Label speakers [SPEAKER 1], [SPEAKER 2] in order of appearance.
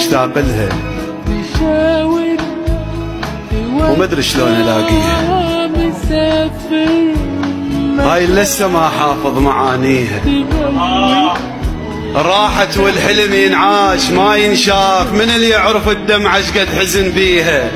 [SPEAKER 1] مشتاق لها وما ادري شلون ألاقيها. هاي لسه ما حافظ معانيها. راحت والحلم ينعاش ما ينشاف من اللي يعرف الدمعة شقد حزن بيها.